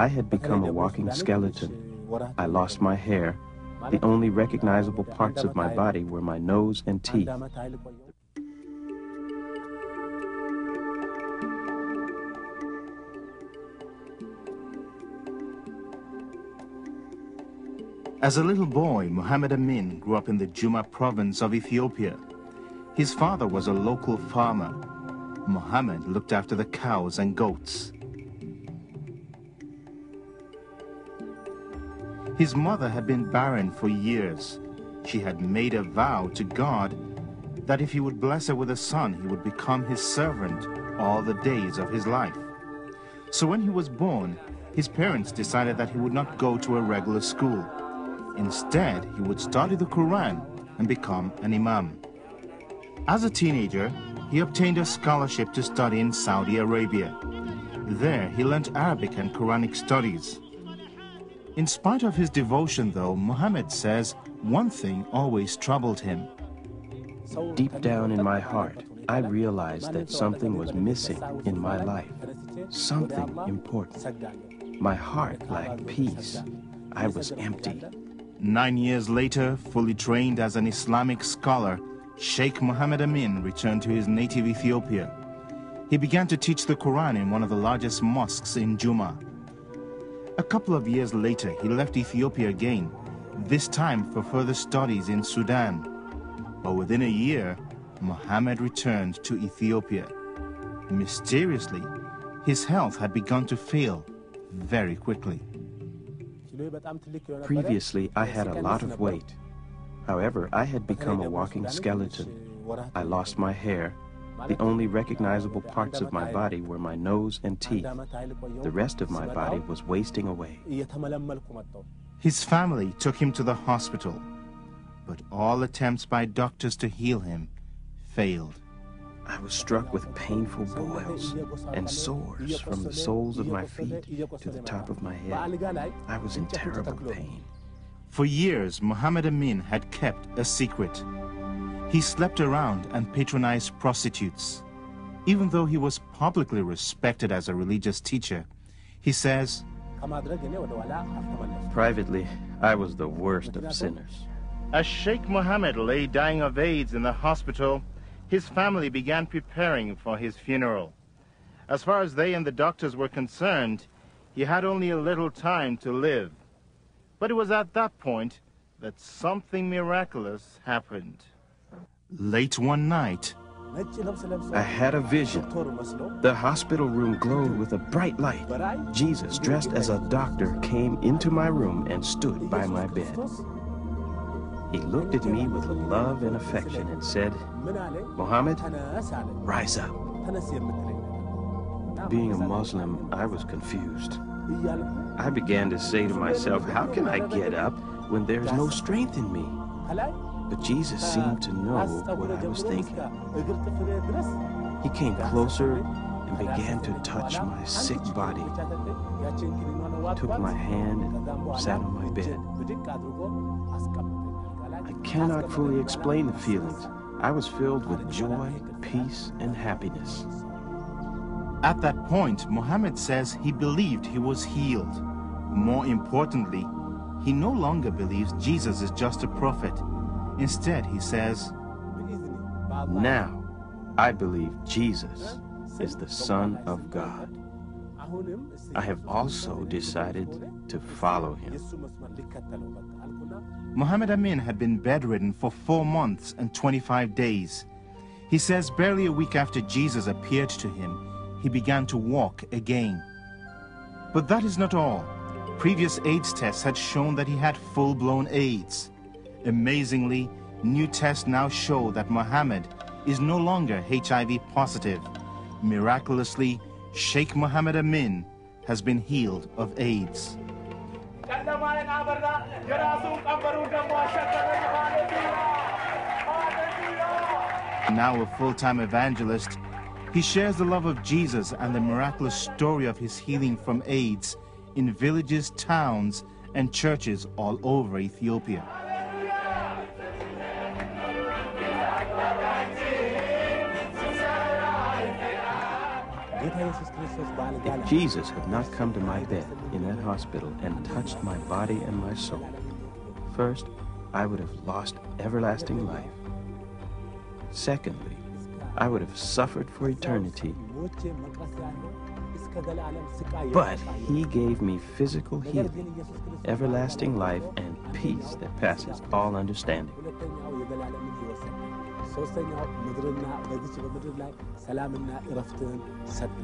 I had become a walking skeleton. I lost my hair. The only recognizable parts of my body were my nose and teeth. As a little boy, Muhammad Amin grew up in the Jimma province of Ethiopia. His father was a local farmer. Muhammad looked after the cows and goats. His mother had been barren for years. She had made a vow to God that if he would bless her with a son, he would become his servant all the days of his life. So when he was born, his parents decided that he would not go to a regular school. Instead, he would study the Quran and become an imam. As a teenager, he obtained a scholarship to study in Saudi Arabia. There, he learned Arabic and Quranic studies. In spite of his devotion, though, Muhammad says one thing always troubled him. Deep down in my heart, I realized that something was missing in my life, something important. My heart lacked peace. I was empty. Nine years later, fully trained as an Islamic scholar, Sheikh Muhammad Amin returned to his native Ethiopia. He began to teach the Quran in one of the largest mosques in Jimma. A couple of years later, he left Ethiopia again, this time for further studies in Sudan. But within a year, Muhammad returned to Ethiopia. Mysteriously, his health had begun to fail very quickly. Previously, I had a lot of weight. However, I had become a walking skeleton. I lost my hair. The only recognizable parts of my body were my nose and teeth. The rest of my body was wasting away. His family took him to the hospital, but all attempts by doctors to heal him failed. I was struck with painful boils and sores from the soles of my feet to the top of my head. I was in terrible pain. For years, Muhammad Amin had kept a secret. He slept around and patronized prostitutes. Even though he was publicly respected as a religious teacher, he says, Privately, I was the worst of sinners. As Sheikh Mohammed lay dying of AIDS in the hospital, his family began preparing for his funeral. As far as they and the doctors were concerned, he had only a little time to live. But it was at that point that something miraculous happened. Late one night, I had a vision. The hospital room glowed with a bright light. Jesus, dressed as a doctor, came into my room and stood by my bed. He looked at me with love and affection and said, Mohammed, rise up. Being a Muslim, I was confused. I began to say to myself, how can I get up when there's no strength in me? But Jesus seemed to know what I was thinking. He came closer and began to touch my sick body, took my hand and sat on my bed. I cannot fully explain the feelings. I was filled with joy, peace, and happiness. At that point, Muhammad says he believed he was healed. More importantly, he no longer believes Jesus is just a prophet. Instead, he says, Now, I believe Jesus is the Son of God. I have also decided to follow him. Muhammad Amin had been bedridden for four months and 25 days. He says barely a week after Jesus appeared to him, he began to walk again. But that is not all. Previous AIDS tests had shown that he had full-blown AIDS. Amazingly, new tests now show that Muhammad is no longer HIV positive. Miraculously, Sheikh Muhammad Amin has been healed of AIDS. Now a full-time evangelist, he shares the love of Jesus and the miraculous story of his healing from AIDS in villages, towns, and churches all over Ethiopia. If Jesus had not come to my bed in that hospital and touched my body and my soul, first, I would have lost everlasting life. Secondly, I would have suffered for eternity. But he gave me physical healing, everlasting life, and peace that passes all understanding. ሶስተኛው ምድርና በዚች በምድር ላይ ሰላምና እረፍትን ሰጠ።